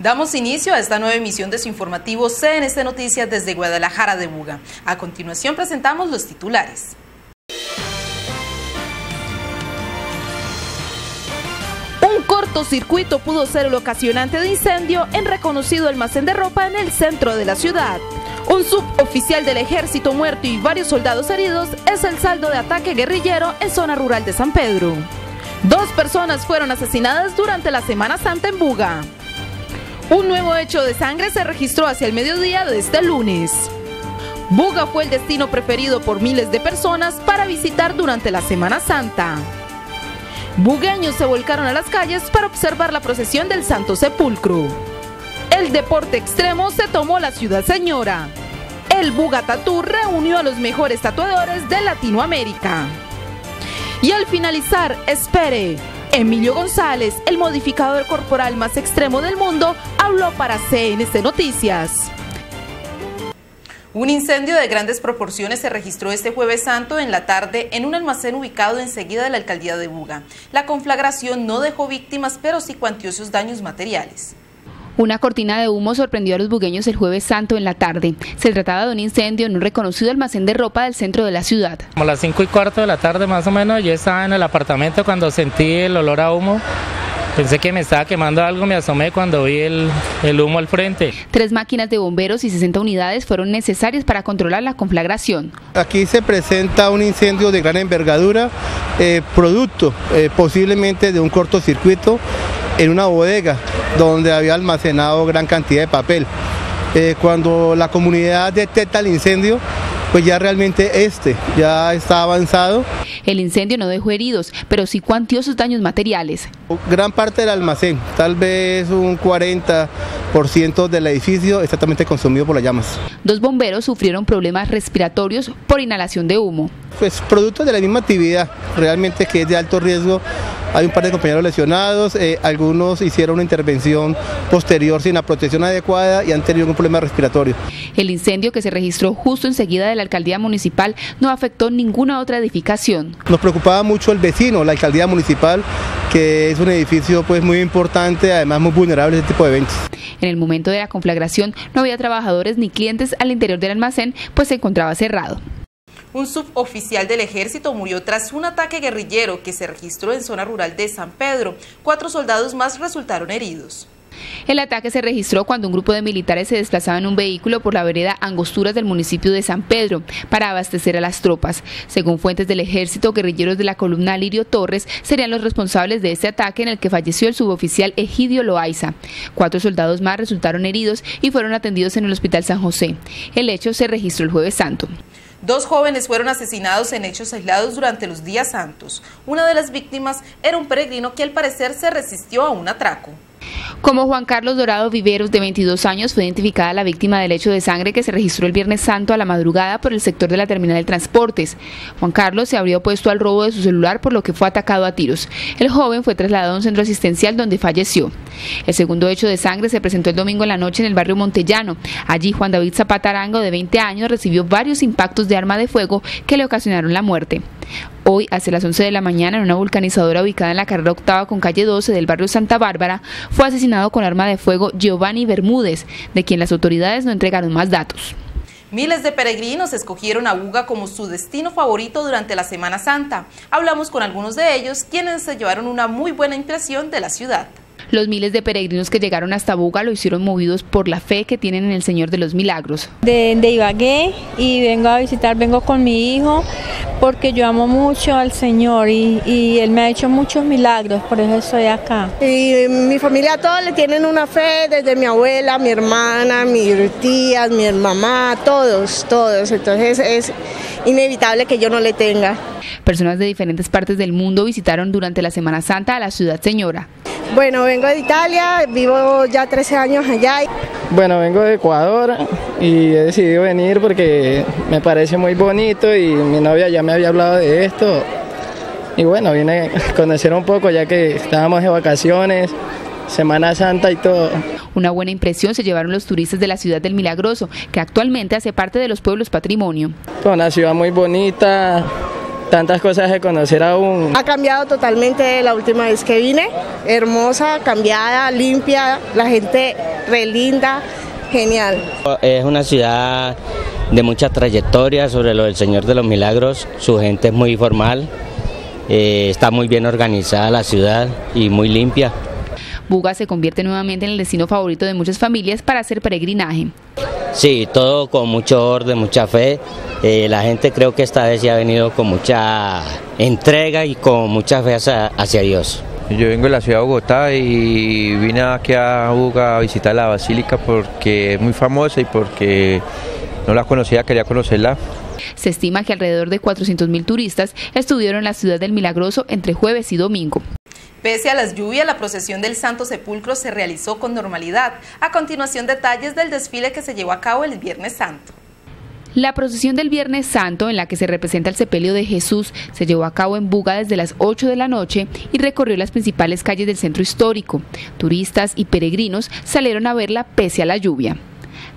Damos inicio a esta nueva emisión de su informativo CNC Noticias desde Guadalajara de Buga. A continuación presentamos los titulares. Un cortocircuito pudo ser el ocasionante de incendio en reconocido almacén de ropa en el centro de la ciudad. Un suboficial del ejército muerto y varios soldados heridos es el saldo de ataque guerrillero en zona rural de San Pedro. Dos personas fueron asesinadas durante la Semana Santa en Buga. Un nuevo hecho de sangre se registró hacia el mediodía de este lunes. Buga fue el destino preferido por miles de personas para visitar durante la Semana Santa. Bugueños se volcaron a las calles para observar la procesión del Santo Sepulcro. El deporte extremo se tomó la ciudad señora. El Buga Tatú reunió a los mejores tatuadores de Latinoamérica. Y al finalizar, espere, Emilio González, el modificador corporal más extremo del mundo, habló para CNC Noticias. Un incendio de grandes proporciones se registró este jueves santo en la tarde en un almacén ubicado enseguida de la alcaldía de Buga. La conflagración no dejó víctimas, pero sí cuantiosos daños materiales. Una cortina de humo sorprendió a los bugueños el jueves santo en la tarde. Se trataba de un incendio en un reconocido almacén de ropa del centro de la ciudad. Como a las 5 y cuarto de la tarde más o menos, yo estaba en el apartamento cuando sentí el olor a humo. Pensé que me estaba quemando algo, me asomé cuando vi el, el, humo al frente. Tres máquinas de bomberos y 60 unidades fueron necesarias para controlar la conflagración. Aquí se presenta un incendio de gran envergadura, eh, producto eh, posiblemente de un cortocircuito en una bodega donde había almacenado gran cantidad de papel. Eh, cuando la comunidad detecta el incendio, pues ya realmente este ya está avanzado. El incendio no dejó heridos, pero sí cuantiosos daños materiales. Gran parte del almacén, tal vez un 40% del edificio exactamente consumido por las llamas. Dos bomberos sufrieron problemas respiratorios por inhalación de humo. Pues producto de la misma actividad, realmente que es de alto riesgo hay un par de compañeros lesionados, eh, algunos hicieron una intervención posterior sin la protección adecuada y han tenido un problema respiratorio. El incendio que se registró justo enseguida de la alcaldía municipal no afectó ninguna otra edificación. Nos preocupaba mucho el vecino, la alcaldía municipal, que es un edificio pues muy importante, además muy vulnerable a este tipo de eventos. En el momento de la conflagración no había trabajadores ni clientes al interior del almacén, pues se encontraba cerrado. Un suboficial del ejército murió tras un ataque guerrillero que se registró en zona rural de San Pedro. Cuatro soldados más resultaron heridos. El ataque se registró cuando un grupo de militares se desplazaba en un vehículo por la vereda Angosturas del municipio de San Pedro para abastecer a las tropas. Según fuentes del ejército, guerrilleros de la columna Lirio Torres serían los responsables de este ataque en el que falleció el suboficial Egidio Loaiza. Cuatro soldados más resultaron heridos y fueron atendidos en el Hospital San José. El hecho se registró el jueves santo. Dos jóvenes fueron asesinados en hechos aislados durante los días santos. Una de las víctimas era un peregrino que al parecer se resistió a un atraco. Como Juan Carlos Dorado Viveros, de 22 años, fue identificada la víctima del hecho de sangre que se registró el Viernes Santo a la madrugada por el sector de la terminal de transportes. Juan Carlos se habría opuesto al robo de su celular por lo que fue atacado a tiros. El joven fue trasladado a un centro asistencial donde falleció. El segundo hecho de sangre se presentó el domingo en la noche en el barrio Montellano. Allí Juan David Zapata Arango, de 20 años, recibió varios impactos de arma de fuego que le ocasionaron la muerte. Hoy, hacia las 11 de la mañana, en una vulcanizadora ubicada en la carrera octava con calle 12 del barrio Santa Bárbara, fue asesinado con arma de fuego Giovanni Bermúdez, de quien las autoridades no entregaron más datos. Miles de peregrinos escogieron a Buga como su destino favorito durante la Semana Santa. Hablamos con algunos de ellos, quienes se llevaron una muy buena impresión de la ciudad. Los miles de peregrinos que llegaron hasta Buga lo hicieron movidos por la fe que tienen en el Señor de los Milagros. De, de Ibagué y vengo a visitar, vengo con mi hijo porque yo amo mucho al Señor y, y, Él me ha hecho muchos milagros, por eso estoy acá. Y mi familia todos le tienen una fe, desde mi abuela, mi hermana, mis tías, mi mamá, todos, todos. Entonces es inevitable que yo no le tenga. Personas de diferentes partes del mundo visitaron durante la Semana Santa a la ciudad señora. Bueno, vengo de Italia, vivo ya 13 años allá. Bueno, vengo de Ecuador y he decidido venir porque me parece muy bonito y mi novia ya me había hablado de esto. Y bueno, vine a conocer un poco ya que estábamos de vacaciones, Semana Santa y todo. Una buena impresión se llevaron los turistas de la ciudad del Milagroso, que actualmente hace parte de los pueblos patrimonio. Una ciudad muy bonita, tantas cosas de conocer aún. Ha cambiado totalmente la última vez que vine, hermosa, cambiada, limpia, la gente re linda, genial. Es una ciudad de mucha trayectoria sobre lo del Señor de los Milagros, su gente es muy formal, eh, está muy bien organizada la ciudad y muy limpia. Buga se convierte nuevamente en el destino favorito de muchas familias para hacer peregrinaje. Sí, todo con mucho orden, mucha fe. Eh, la gente creo que esta vez ya ha venido con mucha entrega y con mucha fe hacia, Dios. Yo vengo de la ciudad de Bogotá y vine aquí a Buga a visitar la basílica porque es muy famosa y porque no la conocía, quería conocerla. Se estima que alrededor de 400.000 turistas estuvieron en la ciudad del Milagroso entre jueves y domingo. Pese a las lluvias, la procesión del Santo Sepulcro se realizó con normalidad. A continuación, detalles del desfile que se llevó a cabo el Viernes Santo. La procesión del Viernes Santo, en la que se representa el sepelio de Jesús, se llevó a cabo en Buga desde las 8 de la noche y recorrió las principales calles del centro histórico. Turistas y peregrinos salieron a verla pese a la lluvia.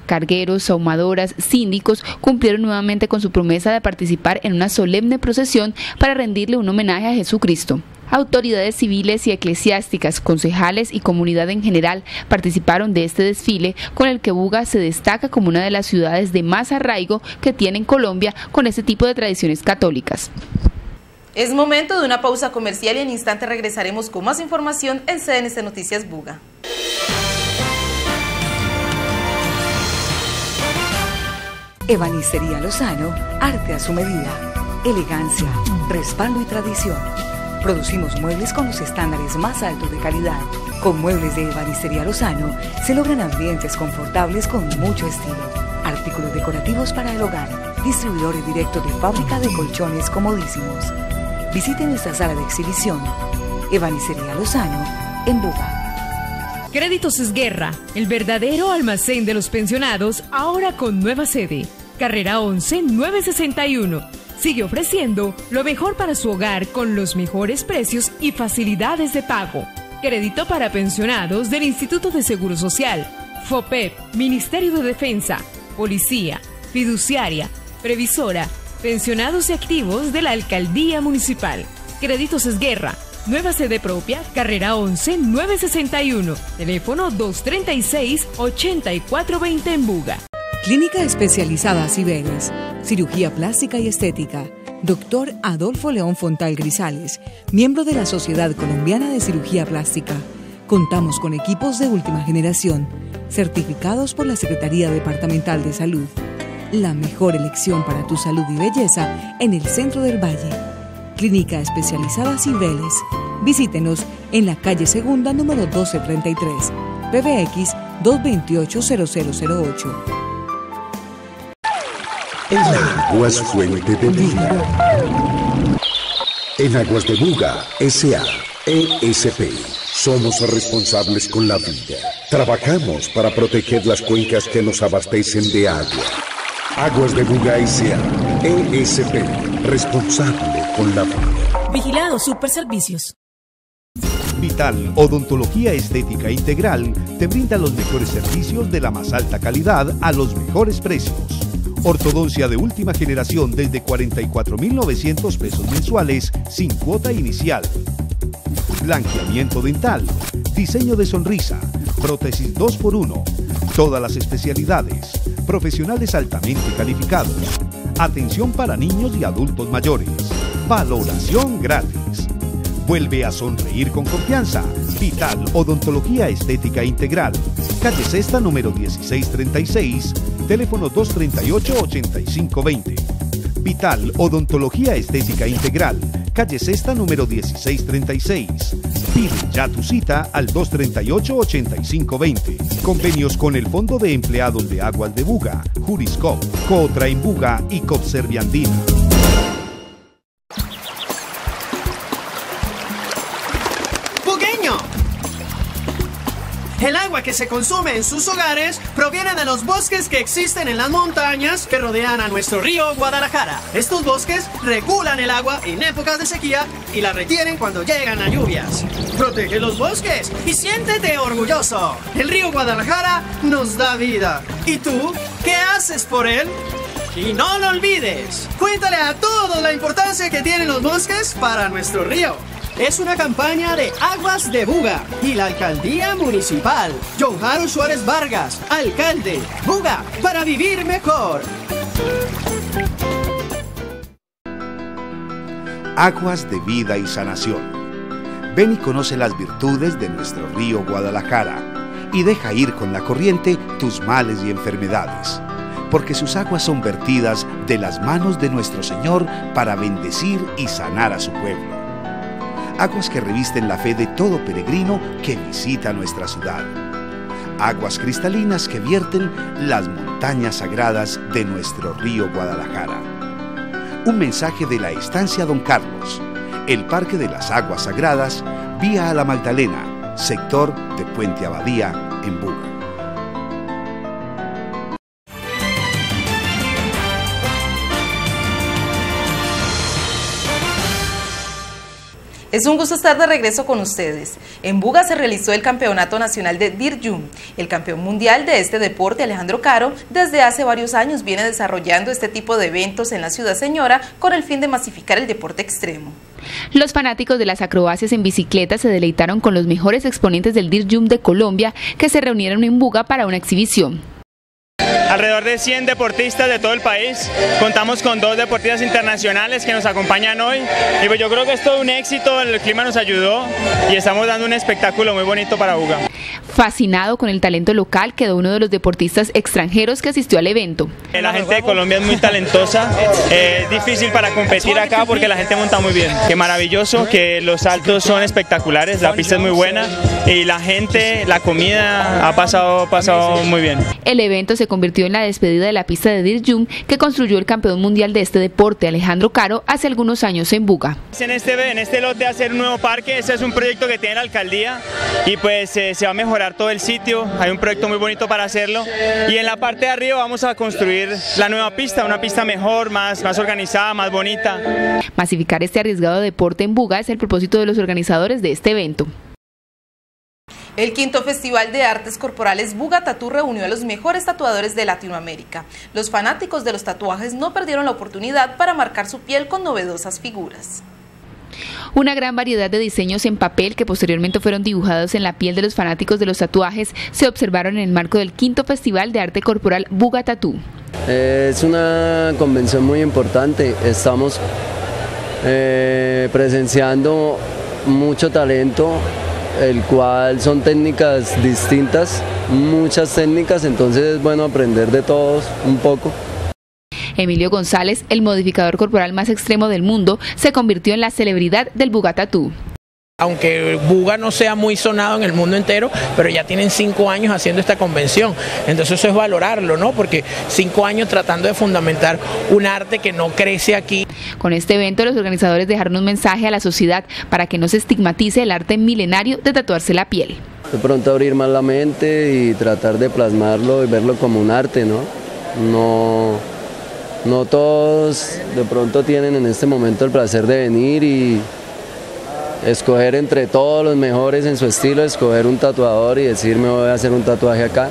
Cargueros, ahumadoras, síndicos cumplieron nuevamente con su promesa de participar en una solemne procesión para rendirle un homenaje a Jesucristo. Autoridades civiles y eclesiásticas, concejales y comunidad en general participaron de este desfile con el que Buga se destaca como una de las ciudades de más arraigo que tiene en Colombia con este tipo de tradiciones católicas. Es momento de una pausa comercial y en instante regresaremos con más información en CNC Noticias Buga. Ebanistería Lozano, arte a su medida, elegancia, respaldo y tradición. Producimos muebles con los estándares más altos de calidad. Con muebles de Ebanistería Lozano se logran ambientes confortables con mucho estilo. Artículos decorativos para el hogar. Distribuidores directos de fábrica de colchones comodísimos. Visite nuestra sala de exhibición. Ebanistería Lozano, en Buga. Créditos es Guerra, el verdadero almacén de los pensionados, ahora con nueva sede. Carrera 11 961. Sigue ofreciendo lo mejor para su hogar con los mejores precios y facilidades de pago. Crédito para pensionados del Instituto de Seguro Social, FOPEP, Ministerio de Defensa, Policía, Fiduciaria, Previsora, pensionados y activos de la Alcaldía Municipal. Créditos es Guerra Nueva sede propia, carrera 11 961, teléfono 236 8420 en Buga. Clínica especializada Cibeles, cirugía plástica y estética. Doctor Adolfo León Fontal Grisales, miembro de la Sociedad Colombiana de Cirugía Plástica. Contamos con equipos de última generación, certificados por la Secretaría Departamental de Salud. La mejor elección para tu salud y belleza en el centro del Valle. Clínica Especializada Cibeles. Visítenos en la calle Segunda número 1233, PBX 228-0008. El agua es fuente de vida. En Aguas de Buga, S.A., ESP, somos responsables con la vida. Trabajamos para proteger las cuencas que nos abastecen de agua. Aguas de Buga S.A., ESP, responsable con la vida. Vigilado Super Servicios. Vital Odontología Estética Integral te brinda los mejores servicios de la más alta calidad a los mejores precios. Ortodoncia de última generación desde 44.900 pesos mensuales sin cuota inicial. Blanqueamiento dental, diseño de sonrisa, prótesis 2x1, todas las especialidades, profesionales altamente calificados, atención para niños y adultos mayores, valoración gratis. Vuelve a sonreír con confianza. Vital Odontología Estética Integral. Calle Sexta número 1636, teléfono 238-8520. Vital Odontología Estética Integral. Calle Sexta número 1636. Pide ya tu cita al 238-8520. Convenios con el Fondo de Empleados de Aguas de Buga, Juriscop, Cotra Buga y Copserviandina. El agua que se consume en sus hogares proviene de los bosques que existen en las montañas que rodean a nuestro río Guadalajara. Estos bosques regulan el agua en épocas de sequía y la retienen cuando llegan las lluvias. Protege los bosques y siéntete orgulloso. El río Guadalajara nos da vida. ¿Y tú qué haces por él? Y no lo olvides, cuéntale a todos la importancia que tienen los bosques para nuestro río. Es una campaña de Aguas de Buga y la Alcaldía Municipal. John Jaro Suárez Vargas, alcalde. Buga, para vivir mejor. Aguas de vida y sanación. Ven y conoce las virtudes de nuestro río Guadalajara y deja ir con la corriente tus males y enfermedades, porque sus aguas son vertidas de las manos de nuestro Señor para bendecir y sanar a su pueblo. Aguas que revisten la fe de todo peregrino que visita nuestra ciudad. Aguas cristalinas que vierten las montañas sagradas de nuestro río Guadalajara. Un mensaje de la estancia Don Carlos, el Parque de las Aguas Sagradas, vía a la Magdalena, sector de Puente Abadía, en Buga. Es un gusto estar de regreso con ustedes. En Buga se realizó el Campeonato Nacional de Dirjum. El campeón mundial de este deporte, Alejandro Caro, desde hace varios años viene desarrollando este tipo de eventos en la ciudad señora con el fin de masificar el deporte extremo. Los fanáticos de las acrobacias en bicicleta se deleitaron con los mejores exponentes del Dirjum de Colombia que se reunieron en Buga para una exhibición alrededor de 100 deportistas de todo el país. Contamos con dos deportistas internacionales que nos acompañan hoy. Y pues yo creo que es todo un éxito, el clima nos ayudó y estamos dando un espectáculo muy bonito para Buga. Fascinado con el talento local, quedó uno de los deportistas extranjeros que asistió al evento. La gente de Colombia es muy talentosa, es difícil para competir acá porque la gente monta muy bien. Qué maravilloso, que los saltos son espectaculares, la pista es muy buena y la gente, la comida ha pasado, pasado muy bien. El evento se convirtió en la despedida de la pista de Dirjum que construyó el campeón mundial de este deporte, Alejandro Caro, hace algunos años en Buga. En este, en este lote hacer un nuevo parque, ese es un proyecto que tiene la alcaldía y pues eh, se va a mejorar todo el sitio, hay un proyecto muy bonito para hacerlo y en la parte de arriba vamos a construir la nueva pista, una pista mejor, más, más organizada, más bonita. Masificar este arriesgado deporte en Buga es el propósito de los organizadores de este evento. El quinto Festival de Artes Corporales Buga Tatú reunió a los mejores tatuadores de Latinoamérica. Los fanáticos de los tatuajes no perdieron la oportunidad para marcar su piel con novedosas figuras. Una gran variedad de diseños en papel que posteriormente fueron dibujados en la piel de los fanáticos de los tatuajes se observaron en el marco del quinto Festival de Arte Corporal Buga Tatú. Es una convención muy importante. Estamos eh, presenciando mucho talento el cual son técnicas distintas, muchas técnicas, entonces es bueno aprender de todos un poco. Emilio González, el modificador corporal más extremo del mundo, se convirtió en la celebridad del Bugatatú aunque Buga no sea muy sonado en el mundo entero, pero ya tienen cinco años haciendo esta convención. Entonces eso es valorarlo, ¿no? Porque cinco años tratando de fundamentar un arte que no crece aquí. Con este evento los organizadores dejaron un mensaje a la sociedad para que no se estigmatice el arte milenario de tatuarse la piel. De pronto abrir más la mente y tratar de plasmarlo y verlo como un arte, ¿no? No, no todos de pronto tienen en este momento el placer de venir y escoger entre todos los mejores en su estilo, escoger un tatuador y decir me voy a hacer un tatuaje acá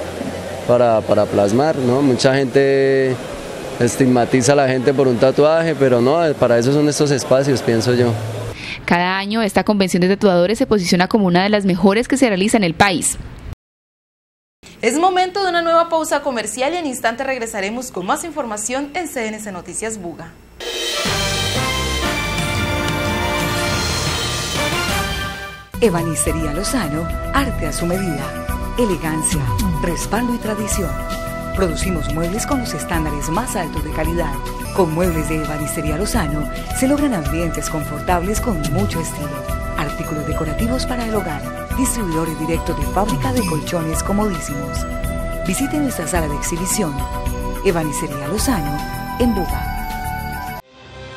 para, plasmar, ¿no? Mucha gente estigmatiza a la gente por un tatuaje, pero no, para eso son estos espacios, pienso yo. Cada año esta convención de tatuadores se posiciona como una de las mejores que se realiza en el país. Es momento de una nueva pausa comercial y en instante regresaremos con más información en CNC Noticias Buga. Ebanistería Lozano, arte a su medida, elegancia, respaldo y tradición. Producimos muebles con los estándares más altos de calidad. Con muebles de Ebanistería Lozano se logran ambientes confortables con mucho estilo. Artículos decorativos para el hogar. Distribuidores directos de fábrica de colchones comodísimos. Visite nuestra sala de exhibición. Ebanistería Lozano, en Buga.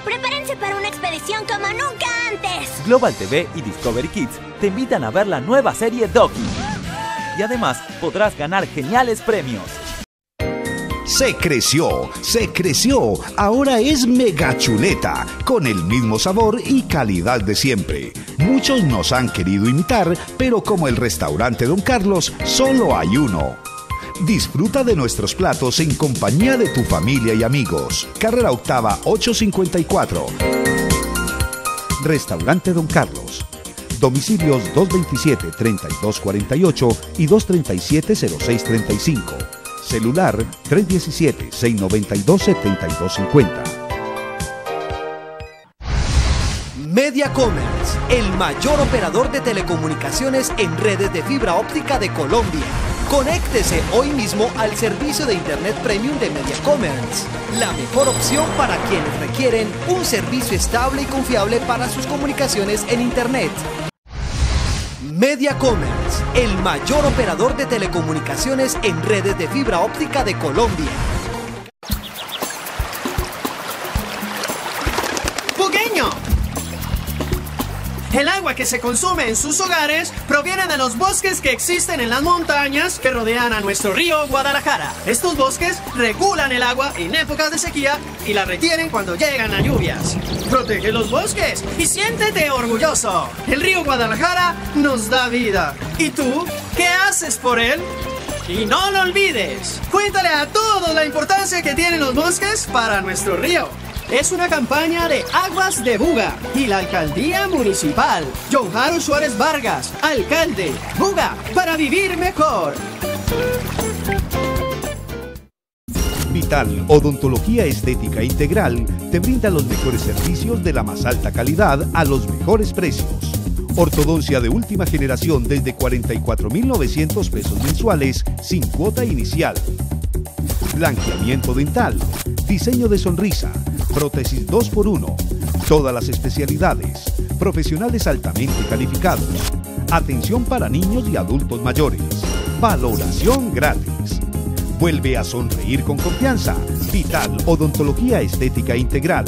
Prepárense para una expedición como nunca antes. Global TV y Discovery Kids te invitan a ver la nueva serie Doki. Y además podrás ganar geniales premios. Se creció, se creció. Ahora es mega chuleta, con el mismo sabor y calidad de siempre. Muchos nos han querido imitar, pero como el restaurante Don Carlos, solo hay uno. Disfruta de nuestros platos en compañía de tu familia y amigos. Carrera Octava 854. Restaurante Don Carlos. Domicilios 227-3248 y 237-0635. Celular 317-692-7250. Media Commerce, el mayor operador de telecomunicaciones en redes de fibra óptica de Colombia. Conéctese hoy mismo al servicio de Internet Premium de Media Commerce, la mejor opción para quienes requieren un servicio estable y confiable para sus comunicaciones en Internet. Media Commerce, el mayor operador de telecomunicaciones en redes de fibra óptica de Colombia. Que se consume en sus hogares proviene de los bosques que existen en las montañas que rodean a nuestro río Guadalajara. Estos bosques regulan el agua en épocas de sequía y la retienen cuando llegan las lluvias. Protege los bosques y siéntete orgulloso. El río Guadalajara nos da vida. ¿Y tú? ¿Qué haces por él? Y no lo olvides, cuéntale a todos la importancia que tienen los bosques para nuestro río. Es una campaña de Aguas de Buga y la Alcaldía Municipal. Joharo Suárez Vargas, alcalde. Buga, para vivir mejor. Vital Odontología Estética Integral te brinda los mejores servicios de la más alta calidad a los mejores precios. Ortodoncia de última generación desde 44.900 pesos mensuales sin cuota inicial. Blanqueamiento dental, diseño de sonrisa, prótesis 2x1, todas las especialidades, profesionales altamente calificados, atención para niños y adultos mayores, valoración gratis. Vuelve a sonreír con confianza. Vital Odontología Estética Integral.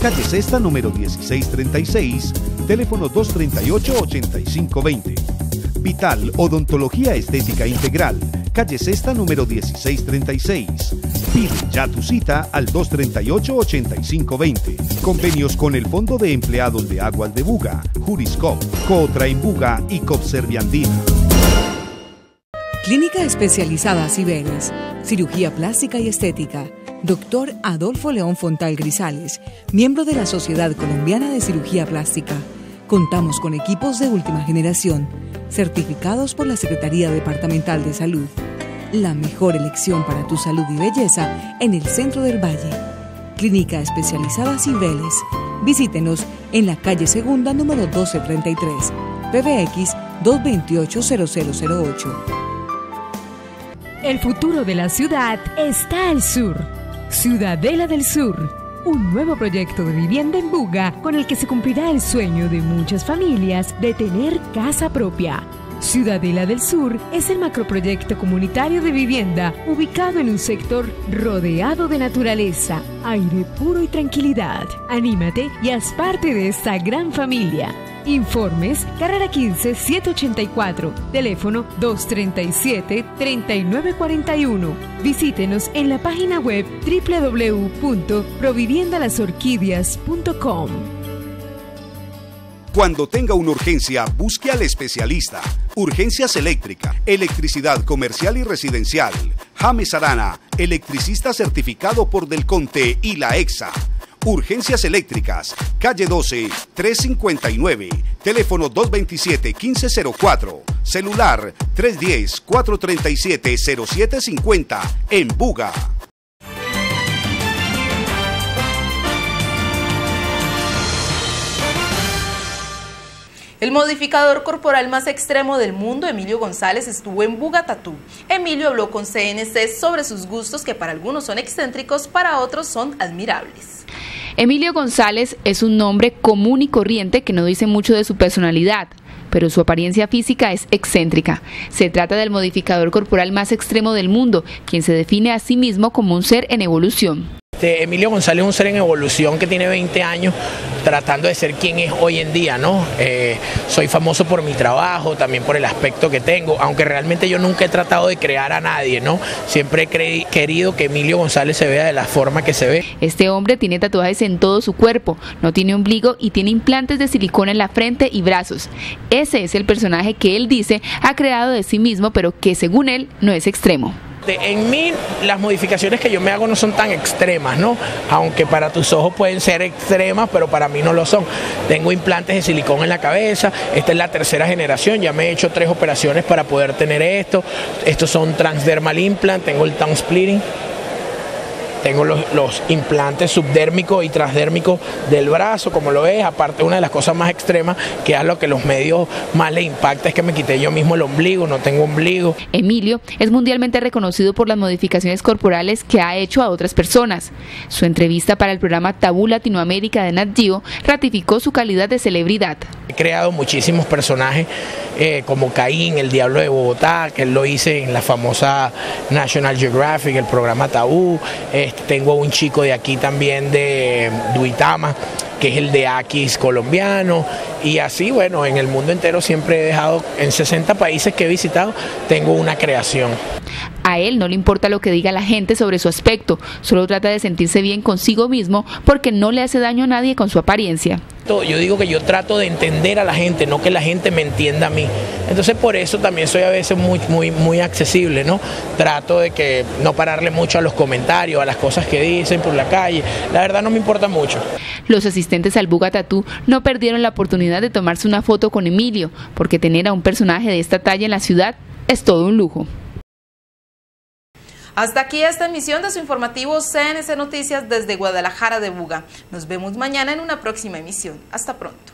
Calle Sexta número 1636, teléfono 238-8520. Vital Odontología Estética Integral. Calle Sexta número 1636. Pide ya tu cita al 238-8520. Convenios con el Fondo de Empleados de Aguas de Buga, Juriscop, Buga y Copserviandina. Clínica especializada Cibeles, cirugía plástica y estética. Doctor Adolfo León Fontal Grisales, miembro de la Sociedad Colombiana de Cirugía Plástica. Contamos con equipos de última generación, certificados por la Secretaría Departamental de Salud. La mejor elección para tu salud y belleza en el centro del Valle. Clínica especializada Cibeles. Visítenos en la calle Segunda número 1233, PBX 228-0008. El futuro de la ciudad está al sur. Ciudadela del Sur. Un nuevo proyecto de vivienda en Buga con el que se cumplirá el sueño de muchas familias de tener casa propia. Ciudadela del Sur es el macroproyecto comunitario de vivienda ubicado en un sector rodeado de naturaleza, aire puro y tranquilidad. Anímate y haz parte de esta gran familia. Informes, carrera 15 784, teléfono 237 3941. Visítenos en la página web www.proviviendalasorquídeas.com. Cuando tenga una urgencia, busque al especialista. Urgencias eléctrica, electricidad comercial y residencial. James Arana, electricista certificado por Del Conte y la EXA. Urgencias Eléctricas, calle 12, 359, teléfono 227-1504, celular 310-437-0750, en Buga. El modificador corporal más extremo del mundo, Emilio González, estuvo en Bugatatú. Emilio habló con CNC sobre sus gustos que para algunos son excéntricos, para otros son admirables. Emilio González es un nombre común y corriente que no dice mucho de su personalidad, pero su apariencia física es excéntrica. Se trata del modificador corporal más extremo del mundo, quien se define a sí mismo como un ser en evolución. Este, Emilio González es un ser en evolución que tiene 20 años tratando de ser quien es hoy en día, ¿no? Eh, soy famoso por mi trabajo, también por el aspecto que tengo, aunque realmente yo nunca he tratado de crear a nadie, ¿no? Siempre he querido que Emilio González se vea de la forma que se ve. Este hombre tiene tatuajes en todo su cuerpo, no tiene ombligo y tiene implantes de silicona en la frente y brazos. Ese es el personaje que él dice ha creado de sí mismo, pero que según él no es extremo. En mí las modificaciones que yo me hago no son tan extremas, ¿no? Aunque para tus ojos pueden ser extremas, pero para mí no lo son. Tengo implantes de silicón en la cabeza, esta es la tercera generación, ya me he hecho tres operaciones para poder tener esto. Estos son transdermal implant, tengo el tongue splitting tengo los, implantes subdérmicos y transdérmicos del brazo, como lo ves, aparte una de las cosas más extremas que a lo que los medios más le impacta es que me quité yo mismo el ombligo, no tengo ombligo. Emilio es mundialmente reconocido por las modificaciones corporales que ha hecho a otras personas. Su entrevista para el programa Tabú Latinoamérica de Nat Geo ratificó su calidad de celebridad. He creado muchísimos personajes eh, como Caín, el Diablo de Bogotá, que lo hice en la famosa National Geographic, el programa Tabú. Este, tengo un chico de aquí también de Duitama que es el de Aquis colombiano, y así, bueno, en el mundo entero siempre he dejado, en 60 países que he visitado, tengo una creación. A él no le importa lo que diga la gente sobre su aspecto, solo trata de sentirse bien consigo mismo porque no le hace daño a nadie con su apariencia. Yo digo que yo trato de entender a la gente, no que la gente me entienda a mí. Entonces por eso también soy a veces muy, muy, muy accesible, ¿no? Trato de que no pararle mucho a los comentarios, a las cosas que dicen por la calle. La verdad no me importa mucho. Los asistentes al Buga Tatú no perdieron la oportunidad de tomarse una foto con Emilio, porque tener a un personaje de esta talla en la ciudad es todo un lujo. Hasta aquí esta emisión de su informativo CNC Noticias desde Guadalajara de Buga. Nos vemos mañana en una próxima emisión. Hasta pronto.